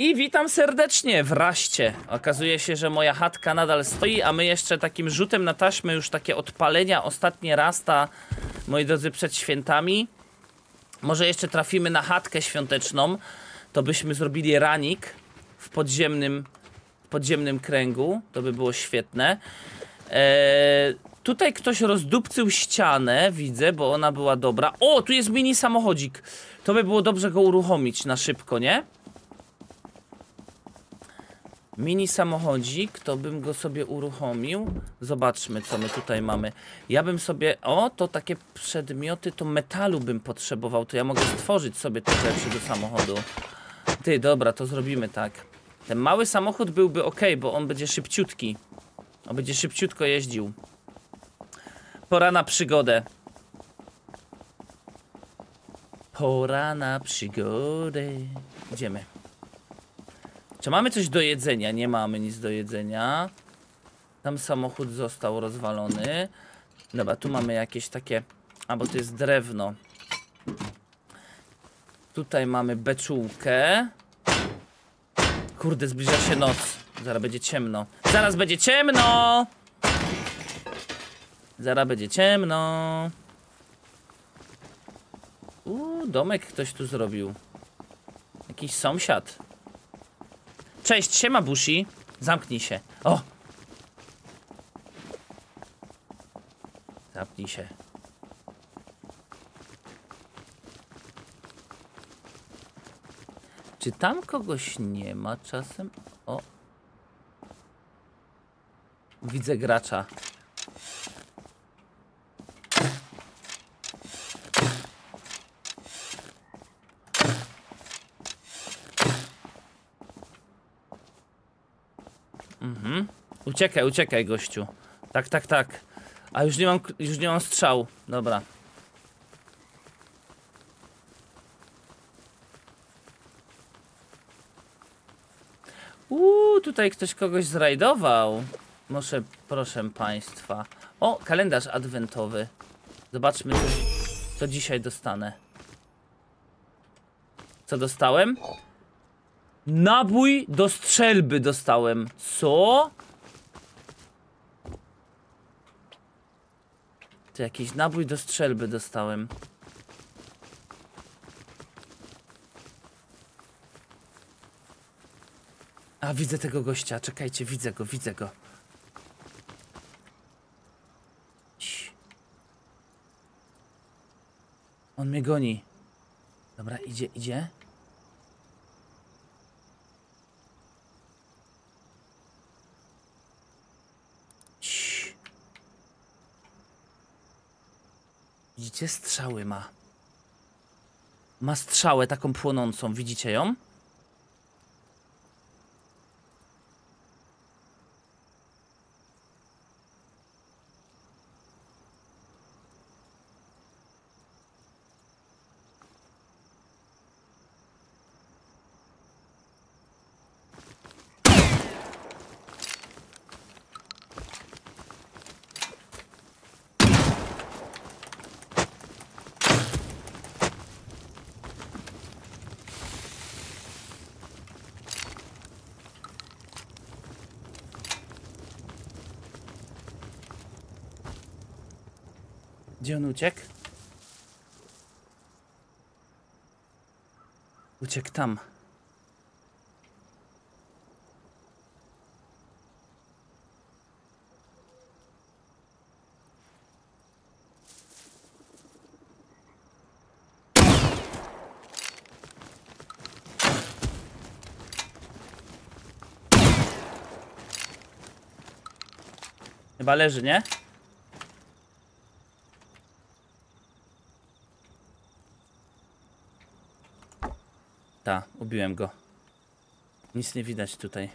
I witam serdecznie w Raście. Okazuje się, że moja chatka nadal stoi, a my jeszcze takim rzutem na taśmę już takie odpalenia ostatnie Rasta, moi drodzy, przed świętami. Może jeszcze trafimy na chatkę świąteczną, to byśmy zrobili ranik w podziemnym, podziemnym kręgu. To by było świetne. Eee, tutaj ktoś rozdupcył ścianę, widzę, bo ona była dobra. O, tu jest mini samochodzik. To by było dobrze go uruchomić na szybko, nie? Mini samochodzik, to bym go sobie uruchomił. Zobaczmy, co my tutaj mamy. Ja bym sobie... O, to takie przedmioty, to metalu bym potrzebował. To ja mogę stworzyć sobie te rzeczy do samochodu. Ty, dobra, to zrobimy tak. Ten mały samochód byłby ok, bo on będzie szybciutki. On będzie szybciutko jeździł. Pora na przygodę. Pora na przygodę. Idziemy. Czy mamy coś do jedzenia? Nie mamy nic do jedzenia. Tam samochód został rozwalony. Dobra, tu mamy jakieś takie... A, bo to jest drewno. Tutaj mamy beczułkę. Kurde, zbliża się noc. Zaraz będzie ciemno. Zaraz będzie ciemno! Zaraz będzie ciemno. Uuu, domek ktoś tu zrobił. Jakiś sąsiad. Cześć, siema Bushi. Zamknij się. O! Zamknij się. Czy tam kogoś nie ma czasem? O. Widzę gracza. Mhm. Uciekaj, uciekaj, gościu. Tak, tak, tak. A już nie mam, już nie mam strzał. Dobra. Uuu, tutaj ktoś kogoś zrajdował. Muszę, proszę państwa. O, kalendarz adwentowy. Zobaczmy, co, co dzisiaj dostanę. Co dostałem? Nabój do strzelby dostałem. Co? To jakiś nabój do strzelby dostałem. A, widzę tego gościa. Czekajcie, widzę go, widzę go. On mnie goni. Dobra, idzie, idzie. Widzicie? Strzały ma. Ma strzałę taką płonącą, widzicie ją? Gdzie on uciekł? Uciekł tam. Chyba leży, nie? Ta, ubiłem go. Nic nie widać tutaj.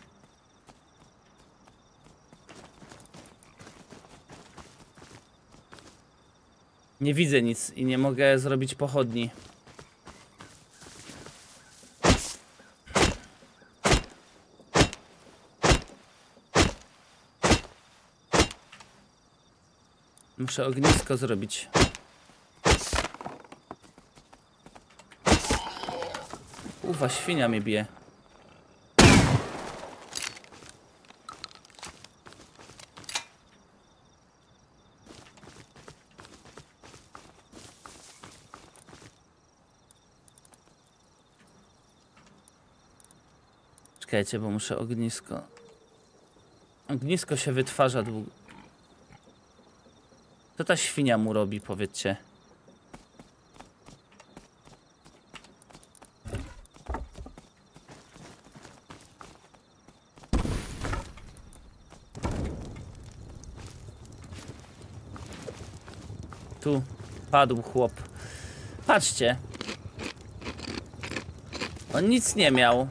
Nie widzę nic i nie mogę zrobić pochodni. Muszę ognisko zrobić. Uwa, świnia mnie bije. Czekajcie, bo muszę ognisko. Ognisko się wytwarza długo. Co ta świnia mu robi, powiedzcie? Padł chłop. Patrzcie. On nic nie miał.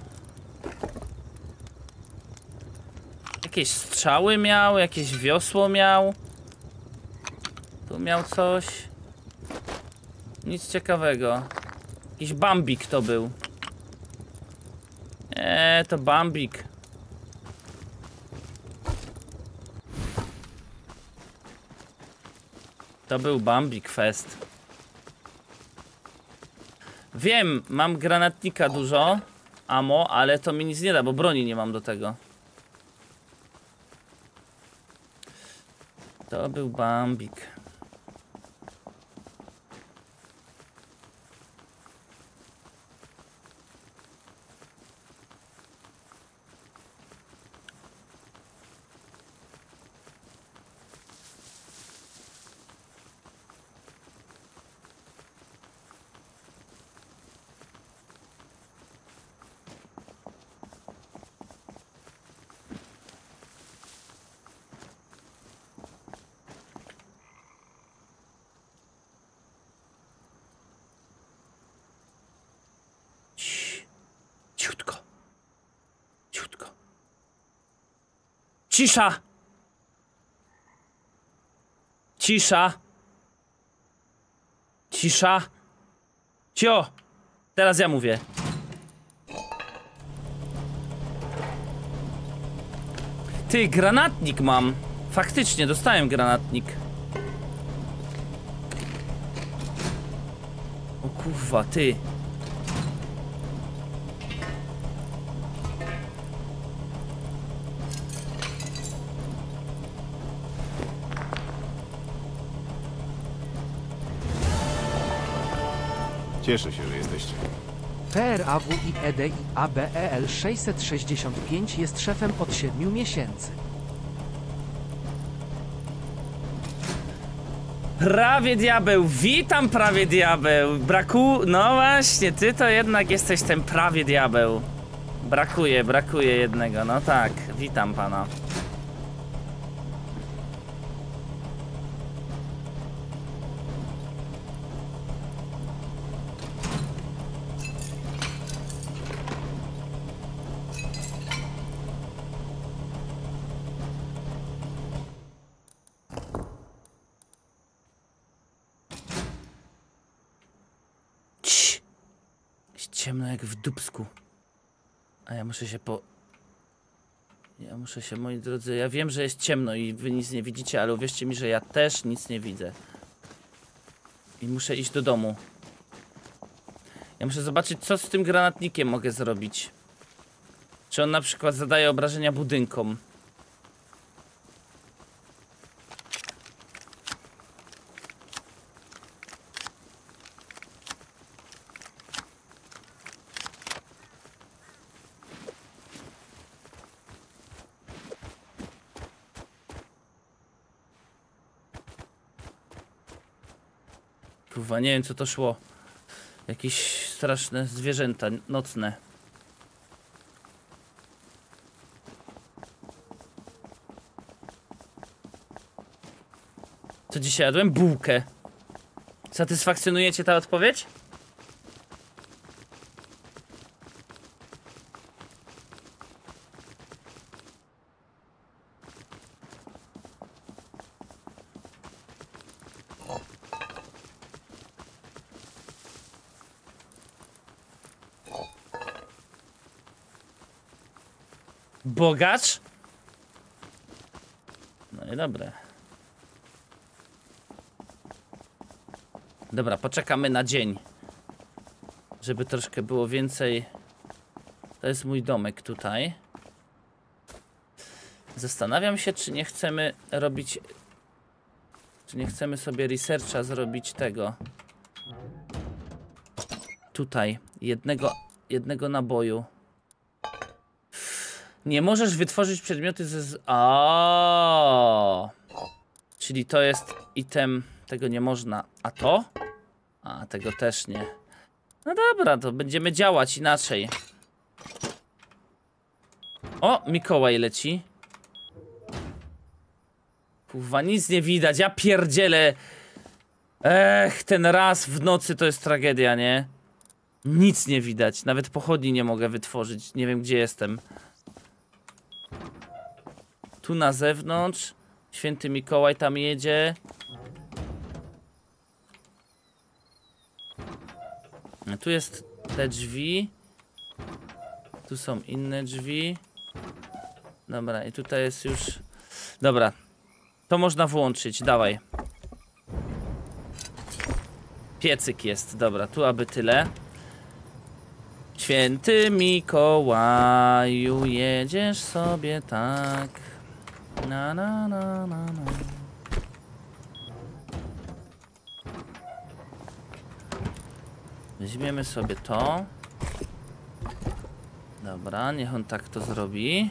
Jakieś strzały miał, jakieś wiosło miał. Tu miał coś. Nic ciekawego. Jakiś bambik to był. Eee, to bambik. To był Bambik Fest. Wiem, mam granatnika dużo, amo, ale to mi nic nie da, bo broni nie mam do tego. To był Bambik. Cii. Ciutko. Ciutko. Cisza! Cisza! Cisza! Cio! Teraz ja mówię. Ty, granatnik mam. Faktycznie, dostałem granatnik. O kurwa, ty. Cieszę się, że jesteście. PRAWIEDI ABEL 665 jest szefem od 7 miesięcy. Prawie diabeł, witam prawie diabeł. Braku, no właśnie, ty to jednak jesteś ten prawie diabeł. Brakuje, brakuje jednego, no tak, witam pana. Cii. Jest dubsku. A ja muszę się po... Ja muszę się, moi drodzy, ja wiem, że jest ciemno i wy nic nie widzicie, ale uwierzcie mi, że ja też nic nie widzę. I muszę iść do domu. Ja muszę zobaczyć, co z tym granatnikiem mogę zrobić. Czy on na przykład zadaje obrażenia budynkom. Kurwa, nie wiem co to szło. Jakieś straszne zwierzęta nocne. Co dzisiaj jadłem? Bułkę. Satysfakcjonuje cię ta odpowiedź? Bogacz? No i dobre. Dobra, poczekamy na dzień. Żeby troszkę było więcej. To jest mój domek tutaj. Zastanawiam się, czy nie chcemy robić. Czy nie chcemy sobie researcha zrobić tego. Tutaj. Jednego, jednego naboju. Nie możesz wytworzyć przedmioty ze... z- O, Czyli to jest item... Tego nie można. A to? A, tego też nie. No dobra, to będziemy działać inaczej. O, Mikołaj leci. Kurwa, nic nie widać, ja pierdzielę. Ech, ten raz w nocy to jest tragedia, nie? Nic nie widać, nawet pochodni nie mogę wytworzyć, nie wiem gdzie jestem. Tu na zewnątrz, święty Mikołaj tam jedzie. Tu jest te drzwi. Tu są inne drzwi. Dobra, i tutaj jest już... Dobra, to można włączyć, dawaj. Piecyk jest, dobra, tu aby tyle. Święty Mikołaju, jedziesz sobie tak. Na na na na na. Weźmiemy sobie to. Dobra, niech on tak to zrobi.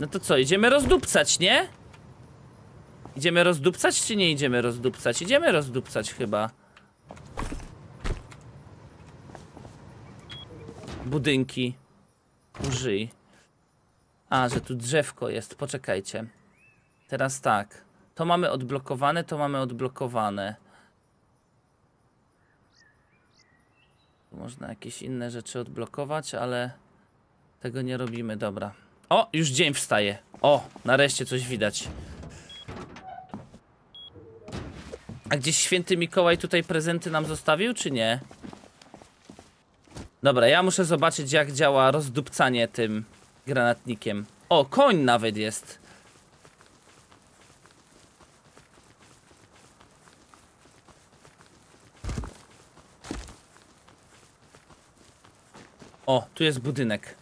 No to co, idziemy rozdupcać, nie? Idziemy rozdupcać, czy nie idziemy rozdupcać? Idziemy rozdupcać chyba. Budynki. Użyj. A, że tu drzewko jest, poczekajcie. Teraz tak. To mamy odblokowane, to mamy odblokowane. Można jakieś inne rzeczy odblokować, ale tego nie robimy, dobra. O, już dzień wstaje. O, nareszcie coś widać. A gdzieś święty Mikołaj tutaj prezenty nam zostawił, czy nie? Dobra, ja muszę zobaczyć jak działa rozdupcanie tym granatnikiem. O, koń nawet jest. O, tu jest budynek.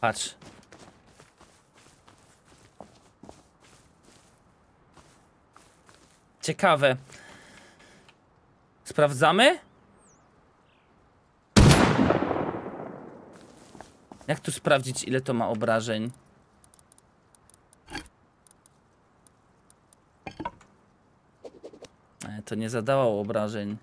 Patrz. Ciekawe. Sprawdzamy? Jak tu sprawdzić, ile to ma obrażeń? E, to nie zadawało obrażeń.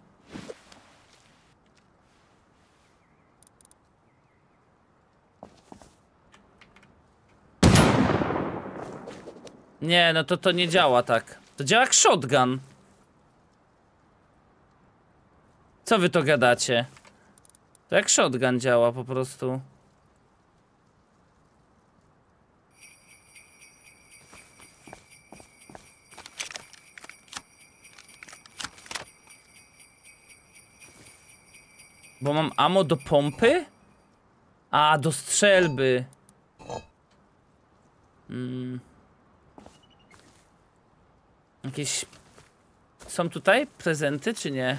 Nie, no to to nie działa tak. To działa jak shotgun. Co wy to gadacie? To jak shotgun działa po prostu. Bo mam ammo do pompy? A, do strzelby. Mm. Jakieś... Są tutaj prezenty, czy nie?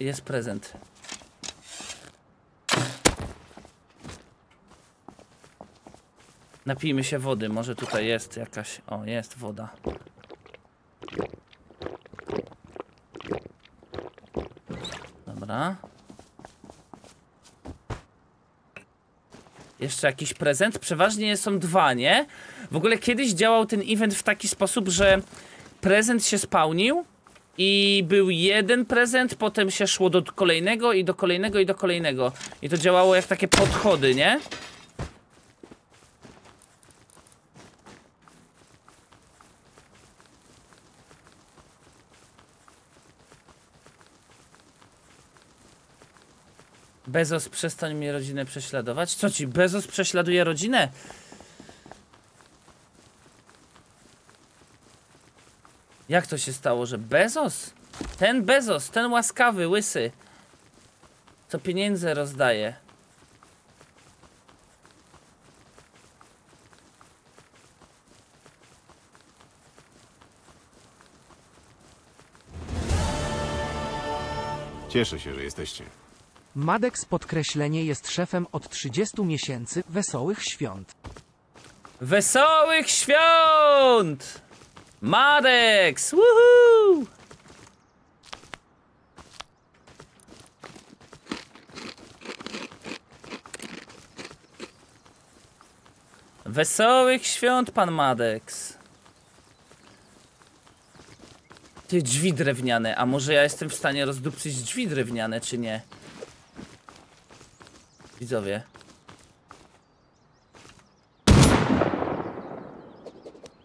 Jest prezent. Napijmy się wody, może tutaj jest jakaś... O, jest woda. Dobra. Jeszcze jakiś prezent? Przeważnie są dwa, nie? W ogóle kiedyś działał ten event w taki sposób, że prezent się spełnił i był jeden prezent, potem się szło do kolejnego i do kolejnego i do kolejnego. I to działało jak takie podchody, nie? Bezos, przestań mnie rodzinę prześladować. Co ci, Bezos prześladuje rodzinę? Jak to się stało, że Bezos? Ten Bezos, ten łaskawy, łysy. Co pieniędzy rozdaje. Cieszę się, że jesteście. Madex podkreślenie jest szefem od 30 miesięcy. Wesołych świąt. Wesołych świąt! Madex! Woohoo! Wesołych świąt, pan Madex. Ty drzwi drewniane, a może ja jestem w stanie rozdupcyć drzwi drewniane, czy nie? Widzowie.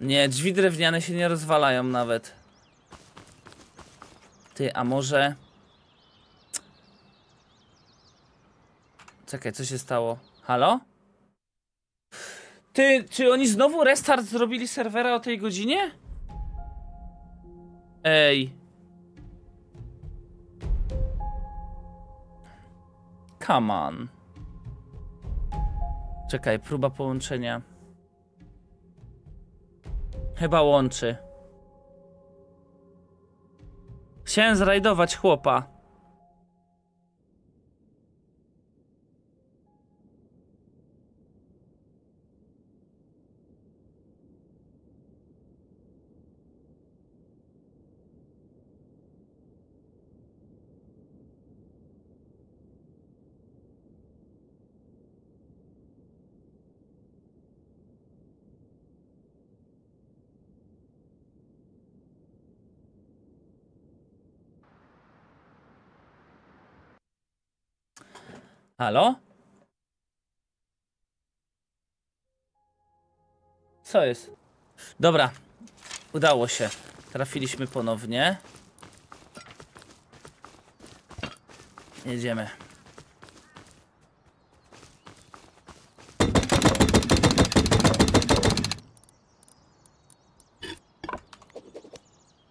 Nie, drzwi drewniane się nie rozwalają nawet. Ty, a może... Czekaj, co się stało? Halo? Ty, czy oni znowu restart zrobili serwera o tej godzinie? Ej. Come on. Czekaj, próba połączenia. Chyba łączy. Chciałem zrajdować chłopa. Halo? Co jest? Dobra, udało się. Trafiliśmy ponownie. Jedziemy.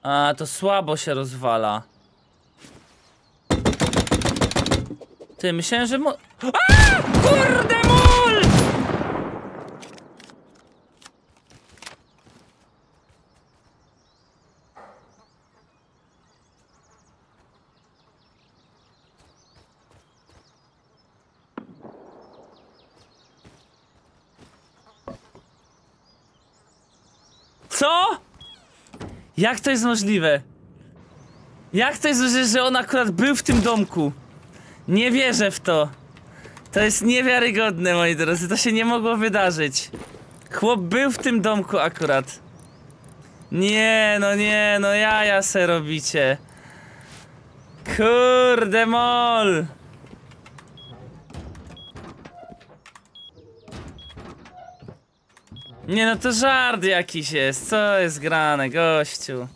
A, to słabo się rozwala. Ty, myślałem, że mo... A! Kurde mol! Co? Jak to jest możliwe? Jak to jest możliwe, że on akurat był w tym domku? Nie wierzę w to. To jest niewiarygodne, moi drodzy. To się nie mogło wydarzyć. Chłop był w tym domku akurat. Nie, no nie, no jaja se robicie. Kurde mol. Nie no to żart jakiś jest. Co jest grane, gościu?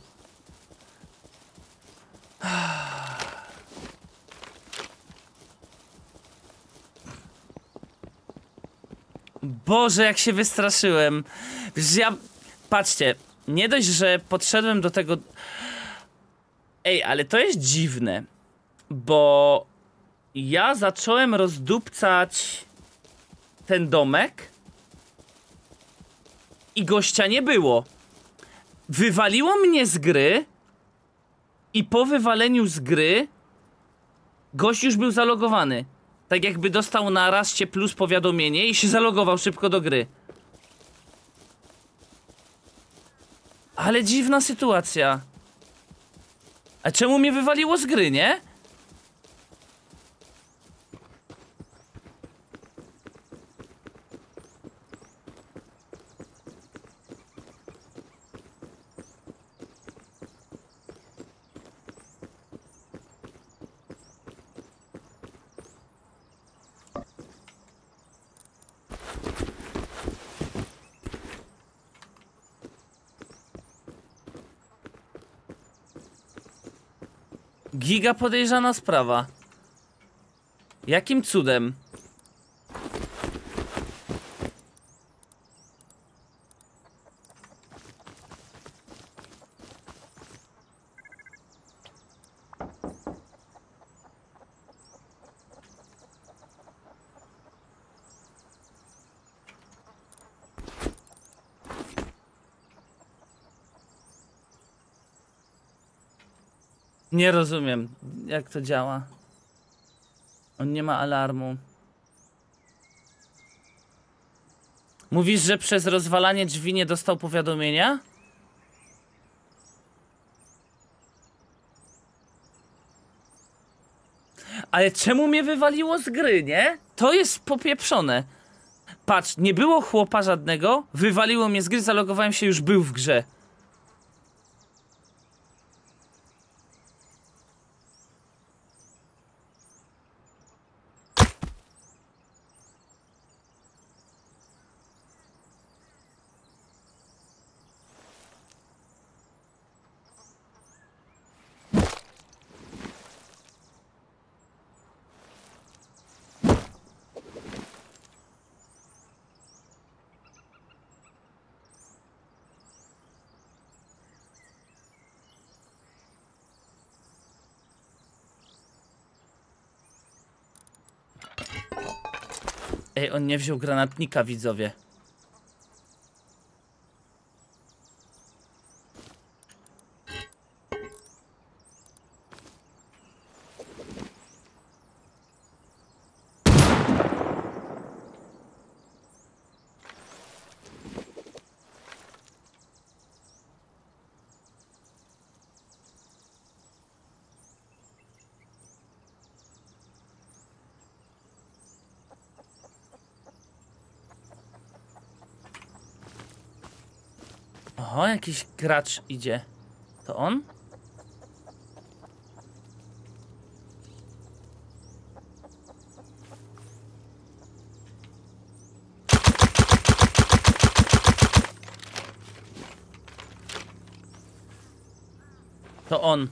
Boże, jak się wystraszyłem. Wiesz, ja. Patrzcie, nie dość, że podszedłem do tego. Ej, ale to jest dziwne, bo ja zacząłem rozdupcać ten domek i gościa nie było. Wywaliło mnie z gry i po wywaleniu z gry gość już był zalogowany. Tak jakby dostał na raście plus powiadomienie i się zalogował szybko do gry. Ale dziwna sytuacja. A czemu mnie wywaliło z gry, nie? Giga podejrzana sprawa. Jakim cudem? Nie rozumiem, jak to działa. On nie ma alarmu. Mówisz, że przez rozwalanie drzwi nie dostał powiadomienia? Ale czemu mnie wywaliło z gry, nie? To jest popieprzone. Patrz, nie było chłopa żadnego, wywaliło mnie z gry, zalogowałem się, już był w grze. Ej, on nie wziął granatnika, widzowie. Oho, jakiś gracz idzie. To on? To on.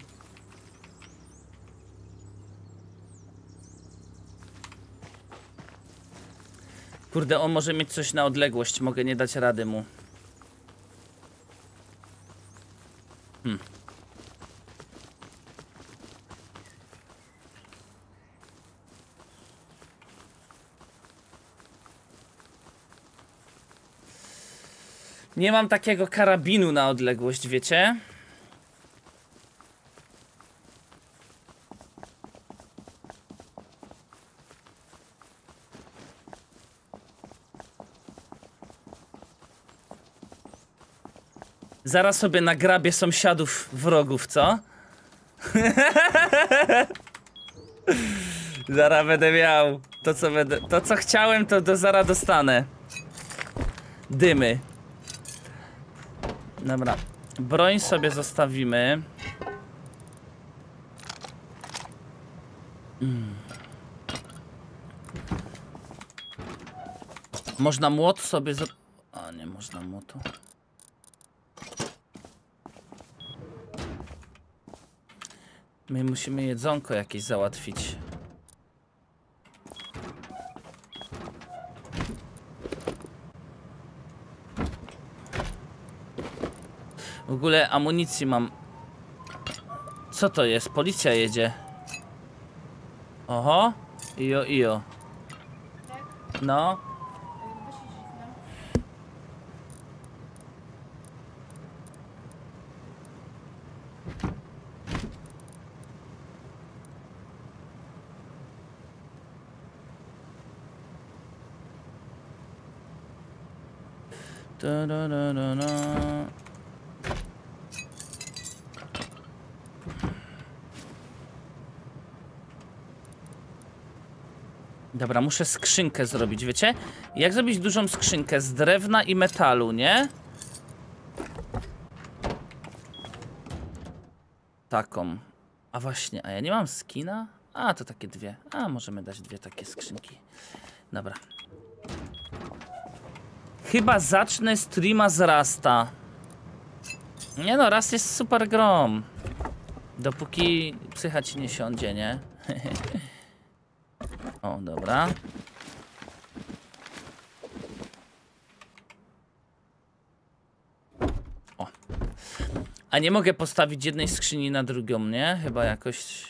Kurde, on może mieć coś na odległość, mogę nie dać rady mu. Nie mam takiego karabinu na odległość, wiecie? Zaraz sobie nagrabię sąsiadów wrogów, co? Zaraz będę miał to co będę, to co chciałem to do zara dostanę. Dymy. Dobra. Broń sobie zostawimy. Mm. Można młot sobie z... A nie można młotu. My musimy jedzonko jakieś załatwić. W ogóle amunicji mam. Co to jest? Policja jedzie. Oho. Ijo, ijo. No. Da, da, da, da, da. Dobra, muszę skrzynkę zrobić, wiecie? Jak zrobić dużą skrzynkę z drewna i metalu, nie? Taką. A właśnie, a ja nie mam skina? A, to takie dwie. A, możemy dać dwie takie skrzynki. Dobra. Chyba zacznę streama z Rasta. Nie no, Rast jest super grom. Dopóki psycha ci nie siądzie, nie? O, dobra. O. A nie mogę postawić jednej skrzyni na drugą, nie? Chyba jakoś...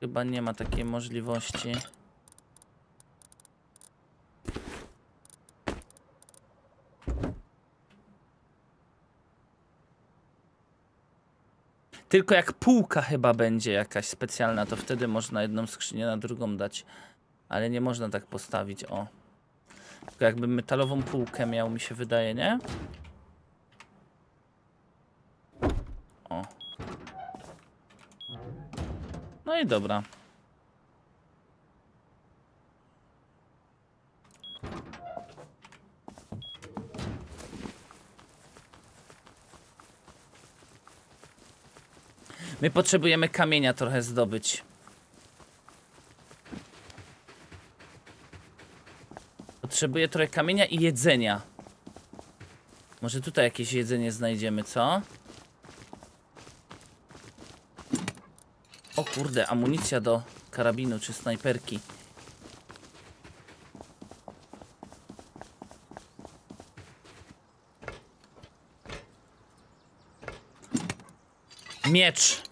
Chyba nie ma takiej możliwości. Tylko jak półka chyba będzie jakaś specjalna, to wtedy można jedną skrzynię na drugą dać. Ale nie można tak postawić, o. Tylko jakbym metalową półkę miał, mi się wydaje, nie? O. No i dobra. My potrzebujemy kamienia trochę zdobyć. Potrzebuję trochę kamienia i jedzenia. Może tutaj jakieś jedzenie znajdziemy, co? O kurde, amunicja do karabinu czy snajperki. Miecz.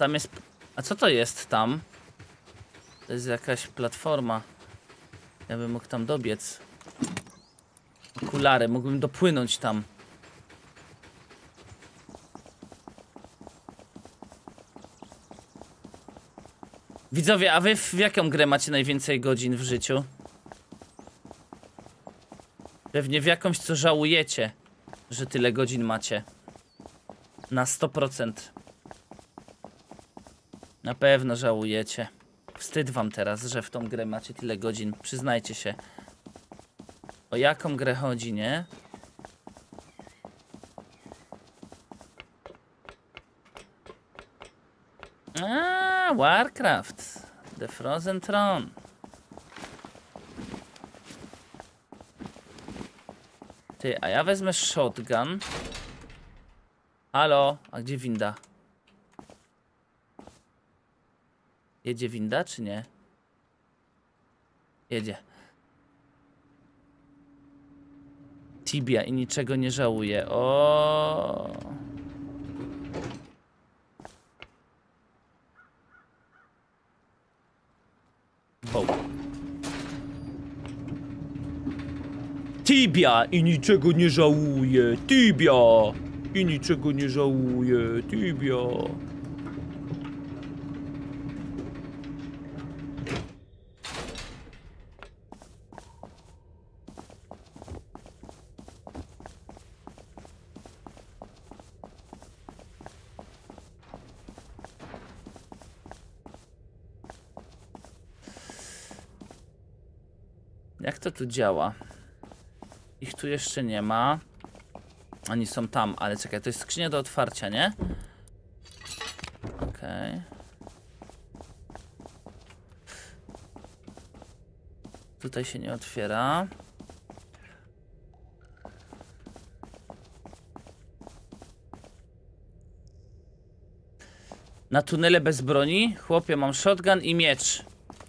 Tam jest... A co to jest tam? To jest jakaś platforma. Ja bym mógł tam dobiec. Okulary, mógłbym dopłynąć tam. Widzowie, a wy w jaką grę macie najwięcej godzin w życiu? Pewnie w jakąś, co żałujecie, że tyle godzin macie. Na 100%. Na pewno żałujecie. Wstyd wam teraz, że w tą grę macie tyle godzin. Przyznajcie się. O jaką grę chodzi, nie? A, Warcraft. The Frozen Throne. Ty, a ja wezmę shotgun. Halo, a gdzie winda? Jedzie winda, czy nie? Jedzie. Tibia i niczego nie żałuje. O. Tibia i niczego nie żałuje. Tibia i niczego nie żałuje. Tibia. Działa? Ich tu jeszcze nie ma. Oni są tam, ale czekaj, to jest skrzynia do otwarcia, nie? Okej. Tutaj się nie otwiera. Na tunele bez broni? Chłopie, mam shotgun i miecz.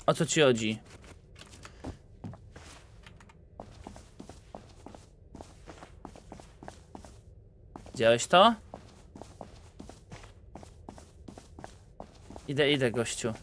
O co ci chodzi? Widziałeś to? Idę, idę, gościu.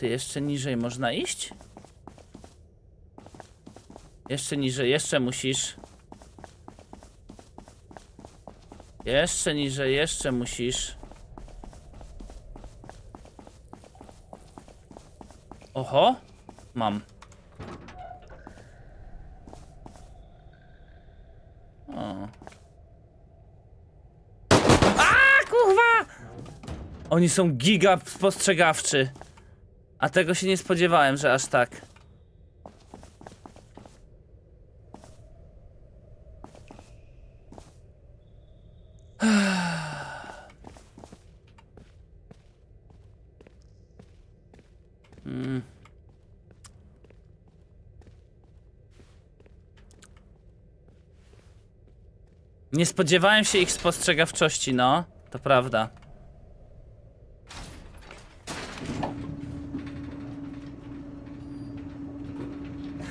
Ty, jeszcze niżej można iść? Jeszcze niżej, jeszcze musisz. Jeszcze niżej, jeszcze musisz. Oho, mam. Oni są giga spostrzegawczy. A tego się nie spodziewałem, że aż tak. Mm. Nie spodziewałem się ich spostrzegawczości, no. To prawda.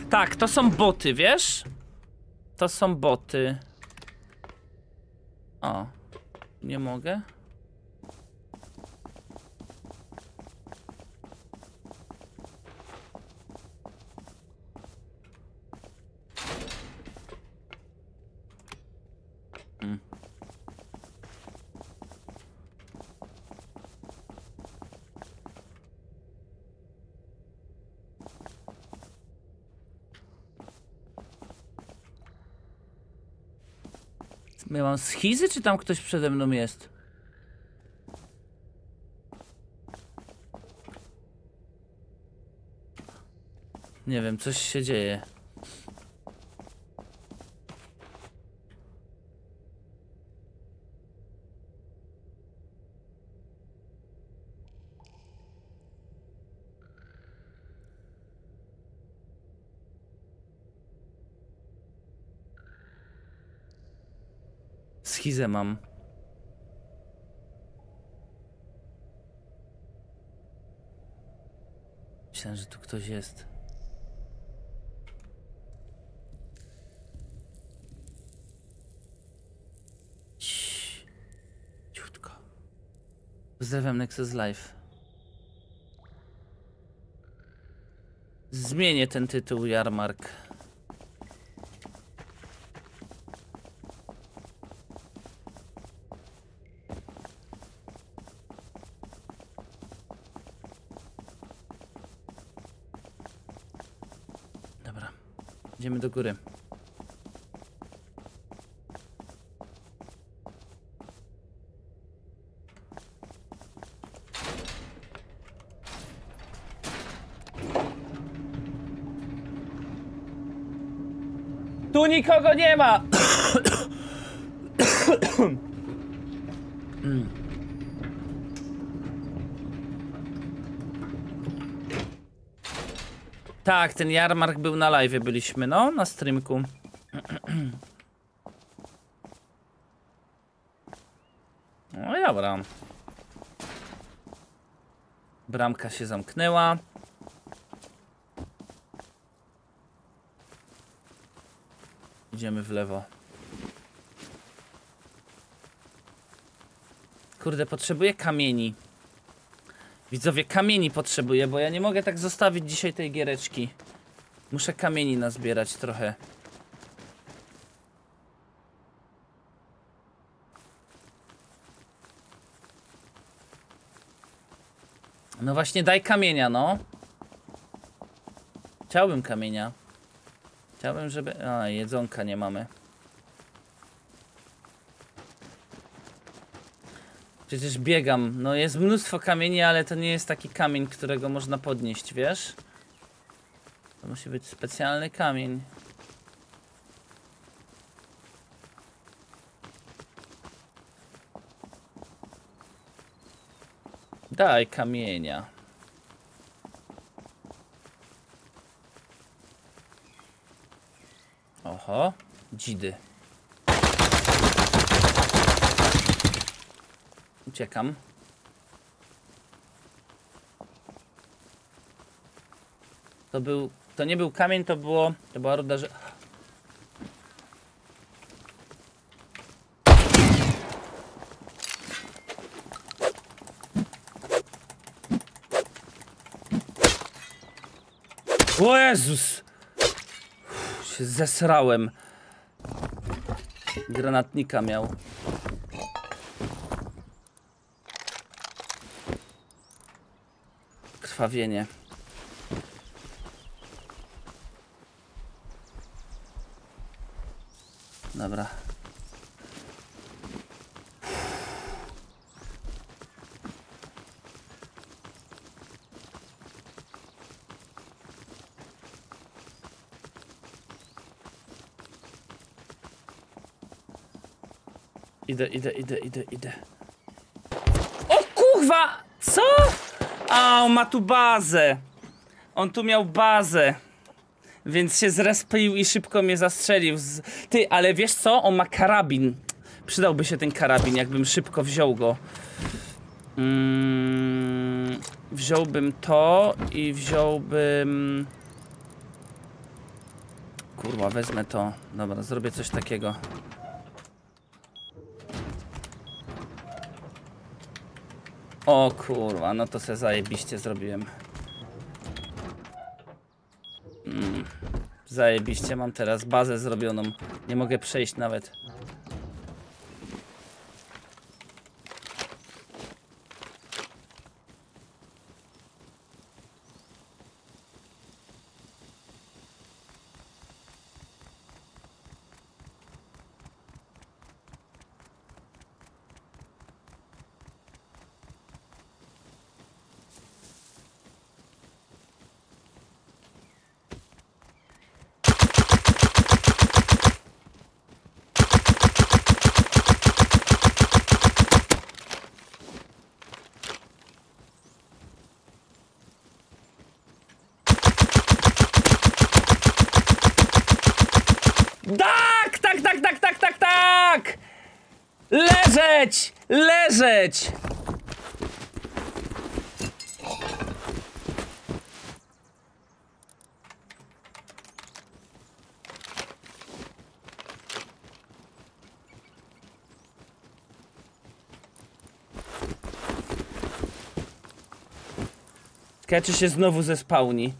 Tak, to są boty, wiesz? To są boty. O. Nie mogę? Mam schizy, czy tam ktoś przede mną jest? Nie wiem, coś się dzieje. Schizę mam. Myślałem, że tu ktoś jest. Ciutko. Pozdrawiam Nexus Live. Zmienię ten tytuł, Jarmark. Dobra. Idziemy do góry. Tu nikogo nie ma! Tak, ten jarmark był na live, byliśmy, no, na streamku. No dobra. Bramka się zamknęła. Idziemy w lewo. Kurde, potrzebuję kamieni. Widzowie, kamieni potrzebuję, bo ja nie mogę tak zostawić dzisiaj tej giereczki. Muszę kamieni nazbierać trochę. No właśnie, daj kamienia, no. Chciałbym kamienia. Chciałbym, żeby... A, jedzonka nie mamy. Przecież biegam. No jest mnóstwo kamieni, ale to nie jest taki kamień, którego można podnieść, wiesz? To musi być specjalny kamień. Daj kamienia. Oho, dzidy. Uciekam. To był, to nie był kamień, to było, to była ruda, że... O Jezus! Się zesrałem. Granatnika miał. Krwawienie. Dobra. Idę, idę, idę, idę, idę. O kurwa! Co? A, on ma tu bazę. On tu miał bazę. Więc się zrespił i szybko mnie zastrzelił. Z... Ty, ale wiesz co? On ma karabin. Przydałby się ten karabin, jakbym szybko wziął go. Mm, wziąłbym to i wziąłbym... Kurwa, wezmę to. Dobra, zrobię coś takiego. O kurwa, no to se zajebiście zrobiłem. Mm, zajebiście, mam teraz bazę zrobioną. Nie mogę przejść nawet. Tak, tak, tak, tak, tak, tak, tak! Leżeć! Leżeć! Ciekawe, czy się znowu zespałni.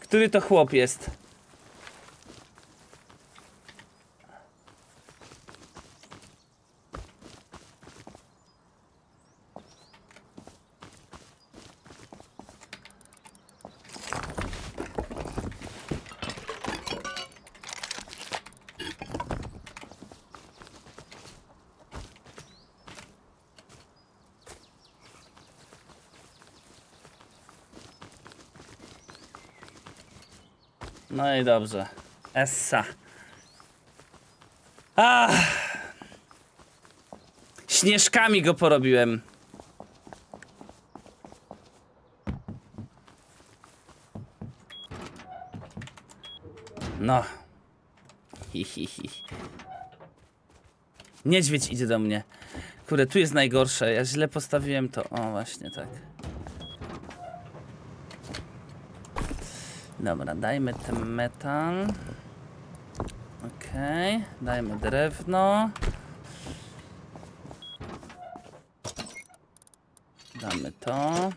Który to chłop jest? I dobrze. Essa. Ach. Śnieżkami go porobiłem. No. Hi, hi, hi. Niedźwiedź idzie do mnie. Kurde, tu jest najgorsze. Ja źle postawiłem to. O, właśnie tak. Dobra, dajmy ten metal. Okej, dajmy drewno. Damy to.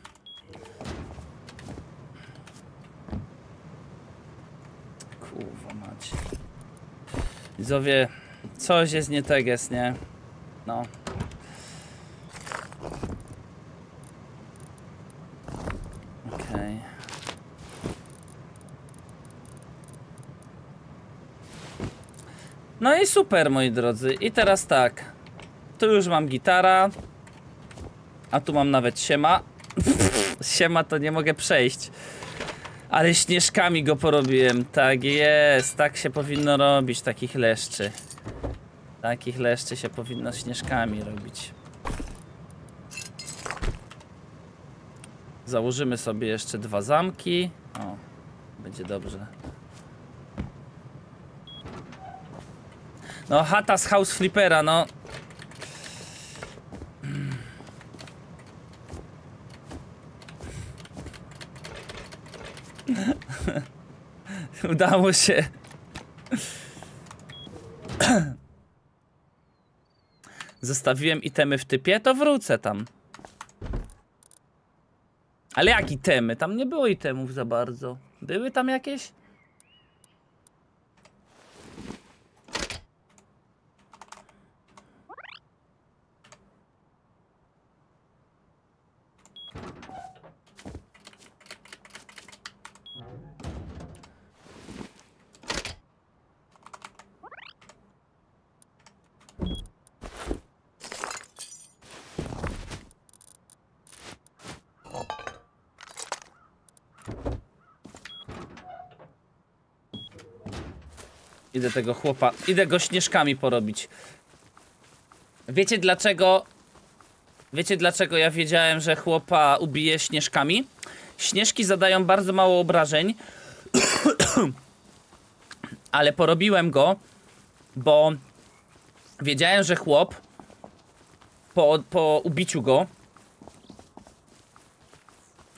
Kurwa macie. Widzowie, coś jest nie tak jest, nie? No. Okej. No i super, moi drodzy. I teraz tak. Tu już mam gitara. A tu mam nawet siema. siema to nie mogę przejść. Ale śnieżkami go porobiłem. Tak jest. Tak się powinno robić takich leszczy. Takich leszczy się powinno śnieżkami robić. Założymy sobie jeszcze dwa zamki. O, będzie dobrze. No, chata z House Flippera, no. Udało się. Zostawiłem itemy w typie, to wrócę tam. Ale jak itemy? Tam nie było itemów za bardzo. Były tam jakieś? Idę tego chłopa, idę go śnieżkami porobić. Wiecie dlaczego? Wiecie dlaczego ja wiedziałem, że chłopa ubije śnieżkami? Śnieżki zadają bardzo mało obrażeń, ale porobiłem go, bo wiedziałem, że chłop po, po ubiciu go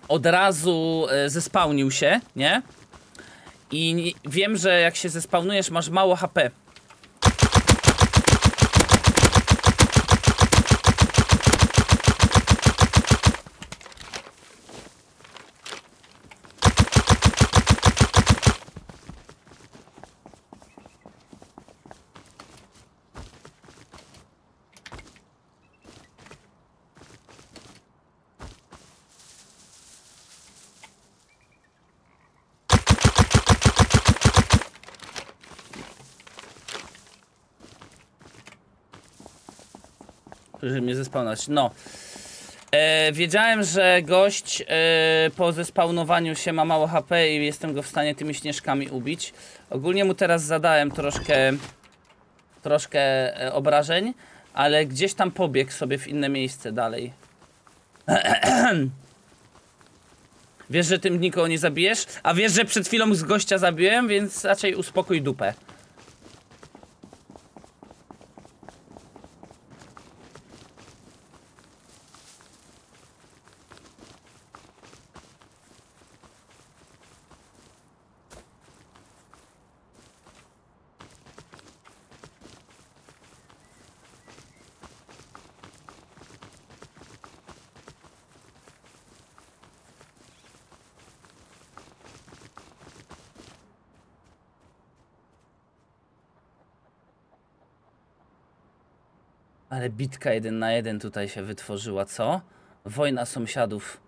od razu e, zespałnił się, nie? I wiem, że jak się zespawnujesz, masz mało HP. Zespawnać. No. E, wiedziałem, że gość e, po zespawnowaniu się ma mało HP i jestem go w stanie tymi śnieżkami ubić. Ogólnie mu teraz zadałem troszkę troszkę e, obrażeń, ale gdzieś tam pobiegł sobie w inne miejsce dalej. Wiesz, że tym nikogo nie zabijesz? A wiesz, że przed chwilą z gościa zabiłem, więc raczej uspokój dupę. Ale bitka jeden na jeden tutaj się wytworzyła, co? Wojna sąsiadów.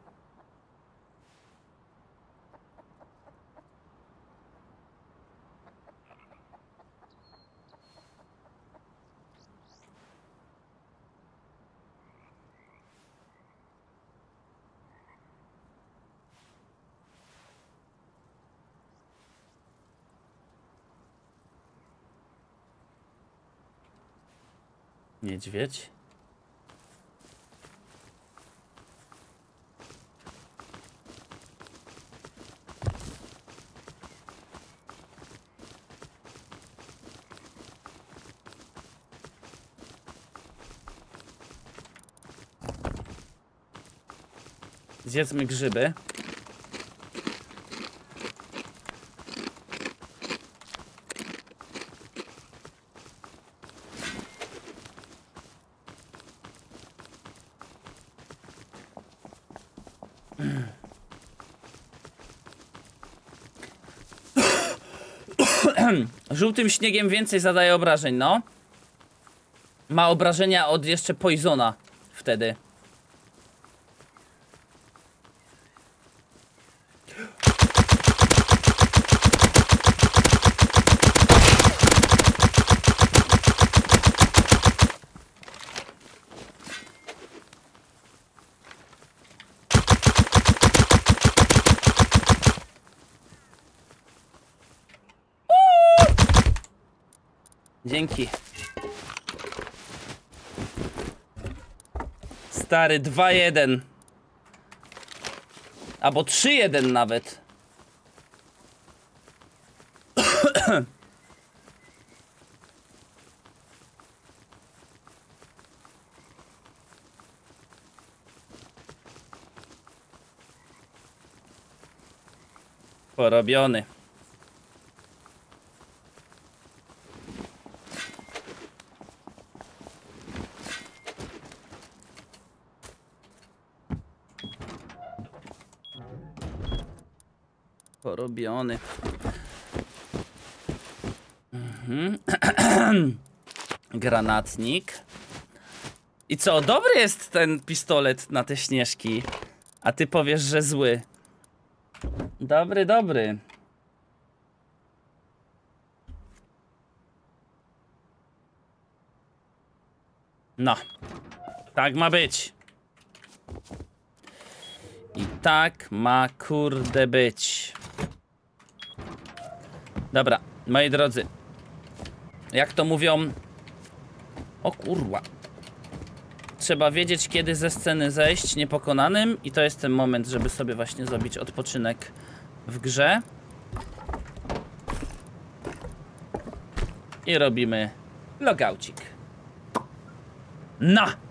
Niedźwiedź. Zjedzmy grzyby. Żółtym śniegiem więcej zadaje obrażeń, no. Ma obrażenia od jeszcze Poisona wtedy. Stary, 2-1. Albo 3-1 nawet. Porobiony. Porobiony. Mhm. Granatnik. I co, dobry jest ten pistolet na te śnieżki, a ty powiesz, że zły. Dobry, dobry. No. Tak ma być. I tak ma kurde być. Dobra, moi drodzy. Jak to mówią. O kurwa. Trzeba wiedzieć, kiedy ze sceny zejść niepokonanym, i to jest ten moment, żeby sobie właśnie zrobić odpoczynek w grze. I robimy logaucik. Na!